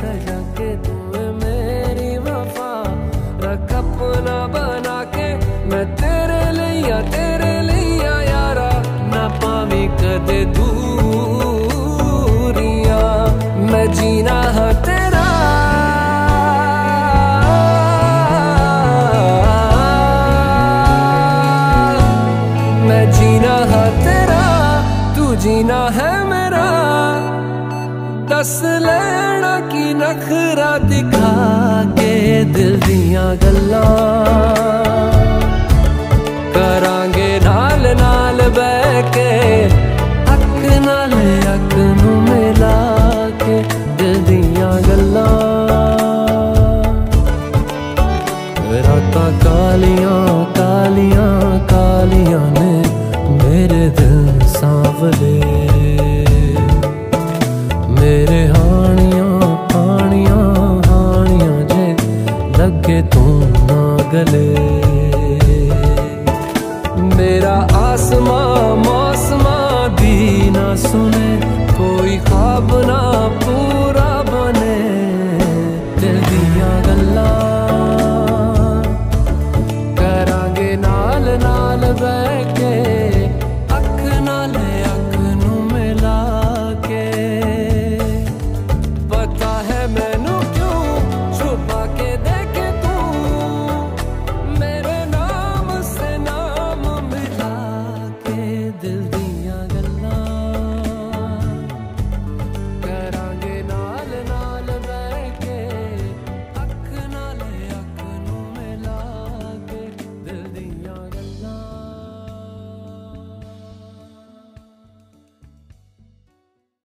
सजा के मेरी बना के। मैं तेरे लिया तेरे लिया ना मैं जीना है तेरा। मैं जीना है तेरा, तू जीना है मेरा। दस ले की नखरा दिखा के दिल दिया गल्ला। लगे तू ना गले।